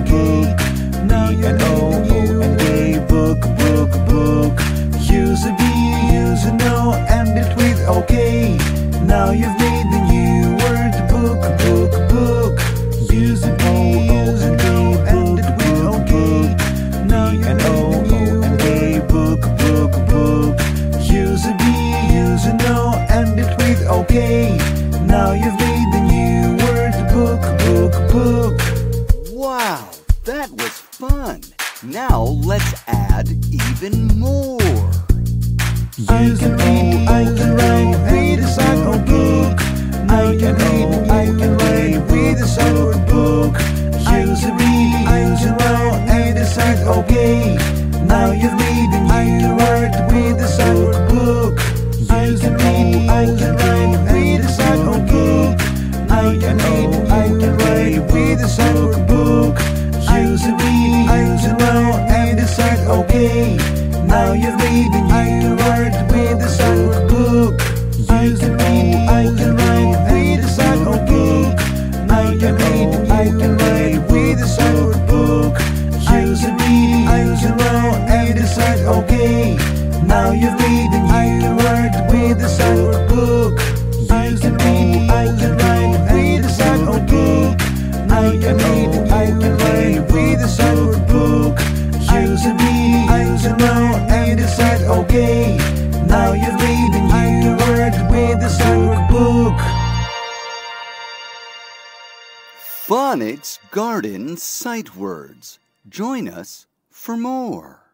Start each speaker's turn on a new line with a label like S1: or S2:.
S1: okay. Now you an O, O, and oh, oh, A, oh. book, book, book. Use a B, use an O, and it will okay. Now you've made the new word book, book, book. Use an O, O, and O, and it will okay. Now you an O, O, and A, book, book, book. Use a B, use an O, and it will okay. Now you've made the
S2: was fun. Now let's add even more.
S1: I can read, I can write, read a song book. I can read, I can write, read a song book. Use a read, use a write, and a song okay. Now you're reading, I can write, read a song book. I can read, I can write, read a song book. I can read, I can write, read a song book. Okay. Now you're reading, you write with a song book. I can read, I can write, read a song book. I can read, I can write with a song book. Use a read, use a write, and song okay. Now you're reading, you write with a song book. I can read, I can write, read a song book. I can I can write with song book. Okay. Now you're reading, you word with the song book.
S2: Phonics Garden Sight Words. Join us for more.